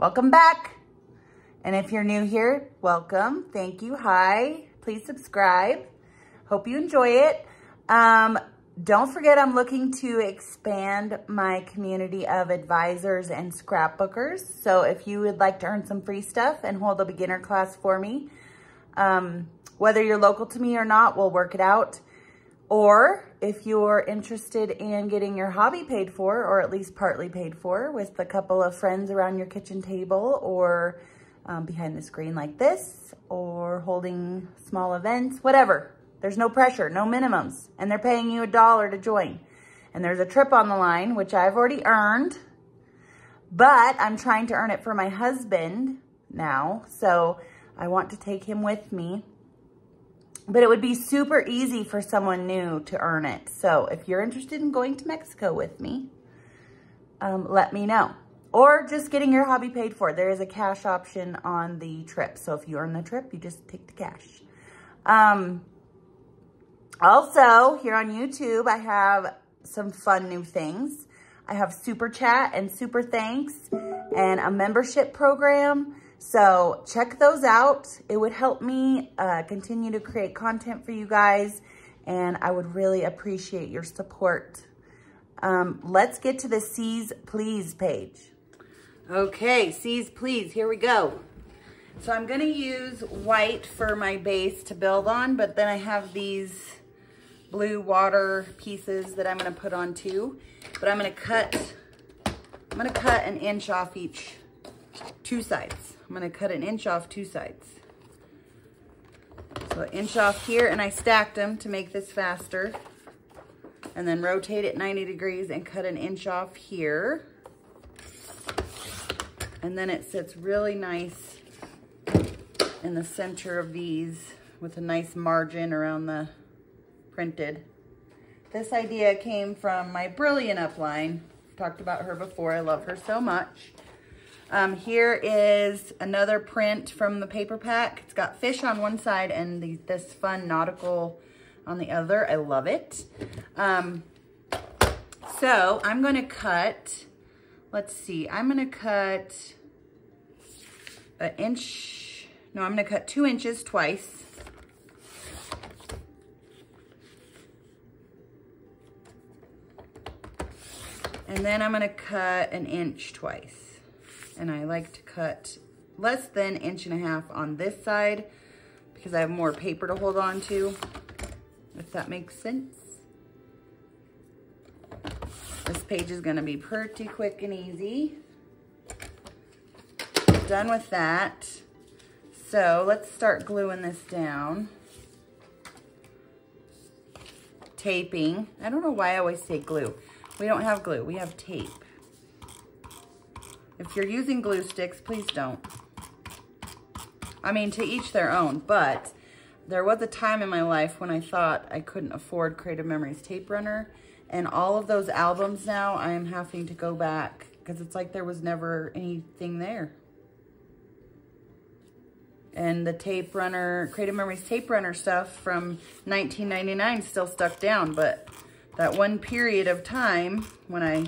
welcome back. And if you're new here, welcome. Thank you. Hi. Please subscribe. Hope you enjoy it. Um, don't forget I'm looking to expand my community of advisors and scrapbookers. So if you would like to earn some free stuff and hold a beginner class for me, um, whether you're local to me or not, we'll work it out. Or if you're interested in getting your hobby paid for, or at least partly paid for, with a couple of friends around your kitchen table or um, behind the screen like this, or holding small events, whatever. There's no pressure, no minimums, and they're paying you a dollar to join. And there's a trip on the line, which I've already earned, but I'm trying to earn it for my husband now. So I want to take him with me but it would be super easy for someone new to earn it. So if you're interested in going to Mexico with me, um, let me know. Or just getting your hobby paid for. There is a cash option on the trip. So if you earn the trip, you just take the cash. Um, also, here on YouTube, I have some fun new things. I have Super Chat and Super Thanks and a membership program. So check those out. It would help me uh, continue to create content for you guys and I would really appreciate your support. Um, let's get to the Seas Please page. Okay, Seas Please, here we go. So I'm gonna use white for my base to build on, but then I have these blue water pieces that I'm gonna put on too. But I'm gonna cut, I'm gonna cut an inch off each, two sides. I'm gonna cut an inch off two sides. So an inch off here, and I stacked them to make this faster. And then rotate it 90 degrees and cut an inch off here. And then it sits really nice in the center of these with a nice margin around the printed. This idea came from my Brilliant upline. Talked about her before. I love her so much. Um, here is another print from the paper pack. It's got fish on one side and the, this fun nautical on the other. I love it. Um, so I'm going to cut, let's see, I'm going to cut an inch, no, I'm going to cut two inches twice. And then I'm going to cut an inch twice and I like to cut less than inch and a half on this side because I have more paper to hold on to, if that makes sense. This page is gonna be pretty quick and easy. Done with that. So let's start gluing this down. Taping. I don't know why I always say glue. We don't have glue, we have tape. If you're using glue sticks, please don't. I mean, to each their own, but there was a time in my life when I thought I couldn't afford Creative Memories Tape Runner, and all of those albums now, I am having to go back because it's like there was never anything there. And the tape runner, Creative Memories tape runner stuff from 1999 still stuck down, but that one period of time when I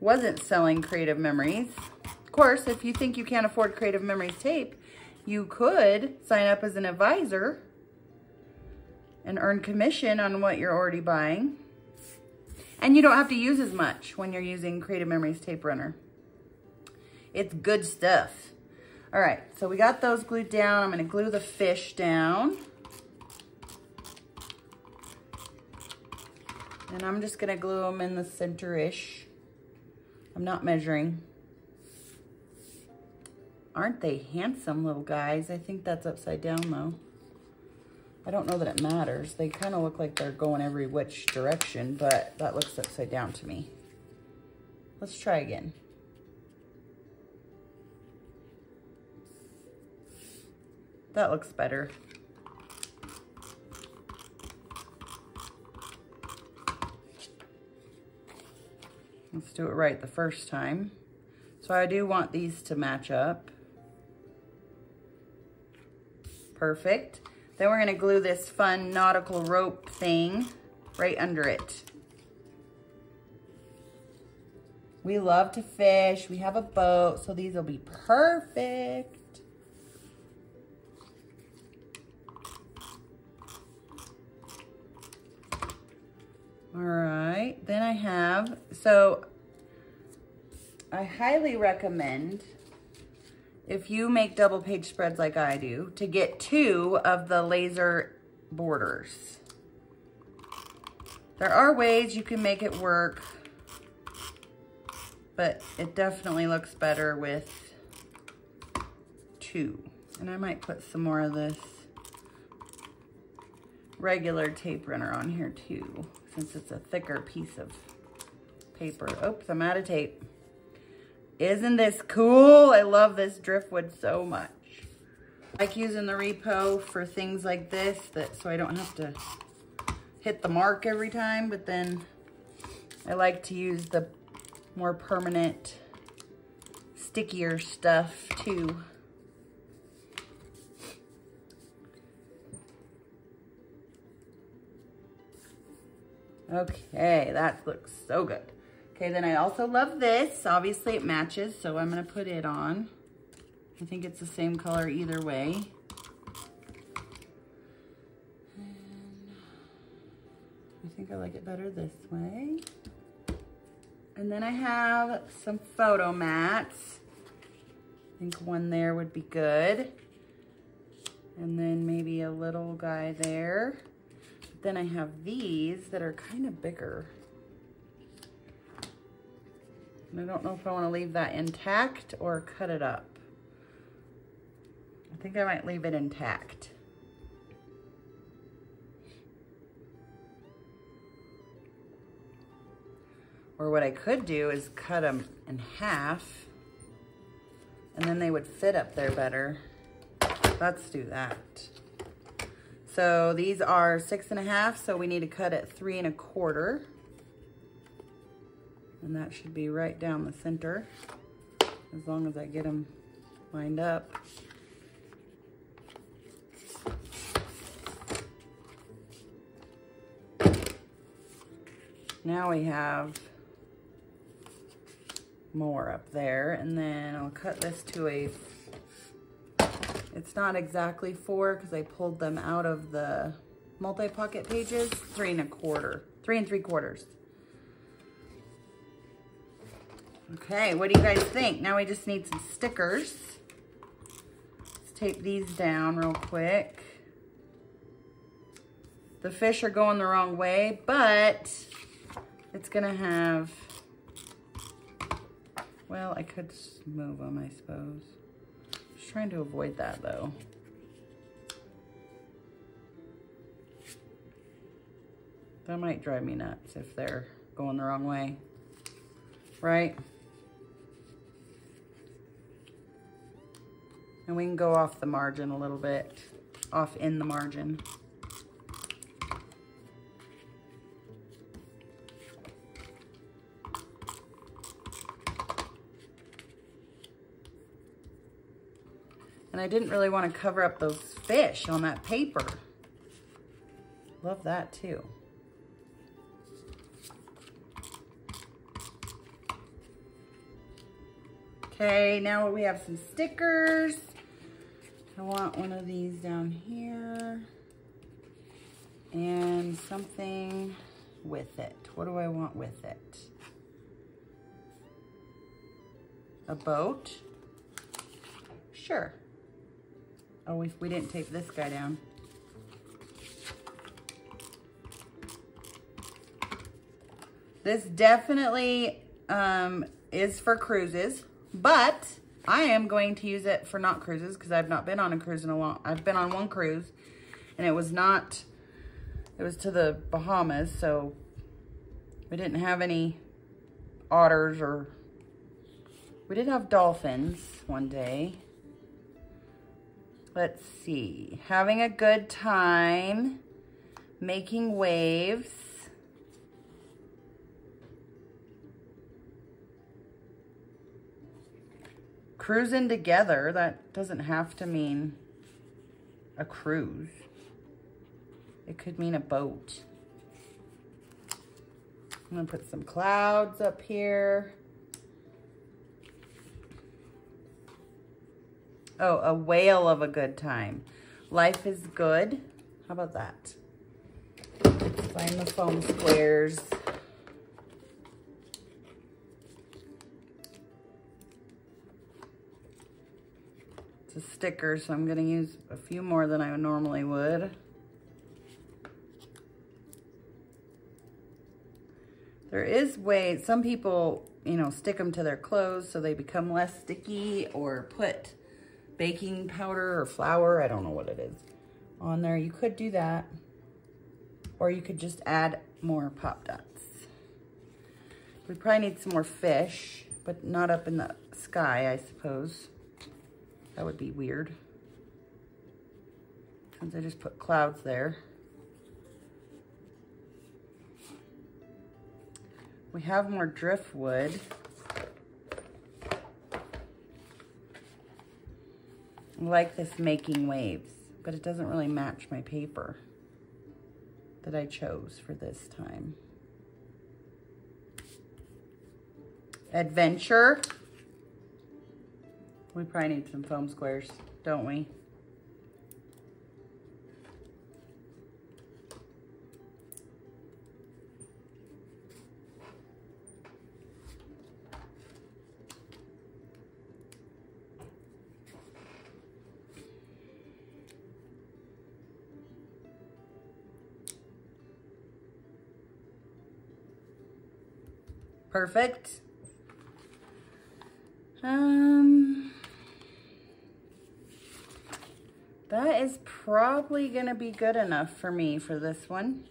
wasn't selling Creative Memories. Of course, if you think you can't afford Creative Memories tape, you could sign up as an advisor and earn commission on what you're already buying. And you don't have to use as much when you're using Creative Memories Tape Runner. It's good stuff. All right, so we got those glued down. I'm gonna glue the fish down. And I'm just gonna glue them in the center-ish. I'm not measuring. Aren't they handsome little guys? I think that's upside down though. I don't know that it matters. They kind of look like they're going every which direction, but that looks upside down to me. Let's try again. That looks better. Let's do it right the first time. So I do want these to match up. Perfect. Then we're gonna glue this fun nautical rope thing right under it. We love to fish. We have a boat, so these will be perfect. All right, then I have, so I highly recommend if you make double page spreads like I do, to get two of the laser borders. There are ways you can make it work, but it definitely looks better with two. And I might put some more of this regular tape runner on here too, since it's a thicker piece of paper. Oops, I'm out of tape. Isn't this cool? I love this driftwood so much. I like using the repo for things like this, that so I don't have to hit the mark every time, but then I like to use the more permanent, stickier stuff too. Okay, that looks so good. Okay, then I also love this. Obviously it matches, so I'm gonna put it on. I think it's the same color either way. I think I like it better this way. And then I have some photo mats. I think one there would be good. And then maybe a little guy there. Then I have these that are kind of bigger. And I don't know if I want to leave that intact or cut it up. I think I might leave it intact. Or what I could do is cut them in half and then they would fit up there better. Let's do that. So these are six and a half, so we need to cut it three and a quarter. And that should be right down the center, as long as I get them lined up. Now we have more up there, and then I'll cut this to a, it's not exactly four because I pulled them out of the multi-pocket pages, three and a quarter, three and three quarters. Okay, what do you guys think? Now we just need some stickers. Let's tape these down real quick. The fish are going the wrong way, but it's gonna have, well, I could move them, I suppose. Trying to avoid that though. That might drive me nuts if they're going the wrong way, right? And we can go off the margin a little bit, off in the margin. And I didn't really want to cover up those fish on that paper. Love that too. Okay, now we have some stickers. I want one of these down here and something with it. What do I want with it? A boat? Sure. Oh, we, we didn't tape this guy down. This definitely um, is for cruises, but I am going to use it for not cruises because I've not been on a cruise in a long, I've been on one cruise and it was not, it was to the Bahamas. So we didn't have any otters or, we did have dolphins one day. Let's see, having a good time, making waves. Cruising together, that doesn't have to mean a cruise. It could mean a boat. I'm gonna put some clouds up here. Oh, a whale of a good time. Life is good. How about that? Find the foam squares. It's a sticker, so I'm going to use a few more than I normally would. There is ways, some people, you know, stick them to their clothes so they become less sticky or put baking powder or flour, I don't know what it is, on there. You could do that. Or you could just add more pop dots. We probably need some more fish, but not up in the sky, I suppose. That would be weird. Since I just put clouds there. We have more driftwood. Like this making waves, but it doesn't really match my paper that I chose for this time. Adventure. We probably need some foam squares, don't we? Perfect. Um, that is probably going to be good enough for me for this one.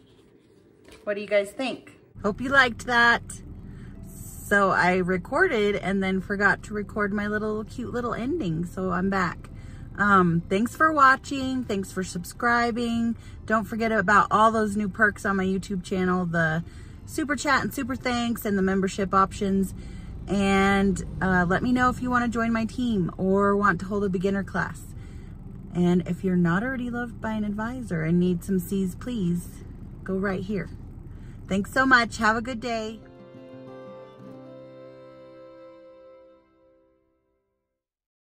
What do you guys think? Hope you liked that. So I recorded and then forgot to record my little cute little ending. So I'm back. Um, thanks for watching. Thanks for subscribing. Don't forget about all those new perks on my YouTube channel. The super chat and super thanks and the membership options. And uh, let me know if you want to join my team or want to hold a beginner class. And if you're not already loved by an advisor and need some Seas please, go right here. Thanks so much. Have a good day.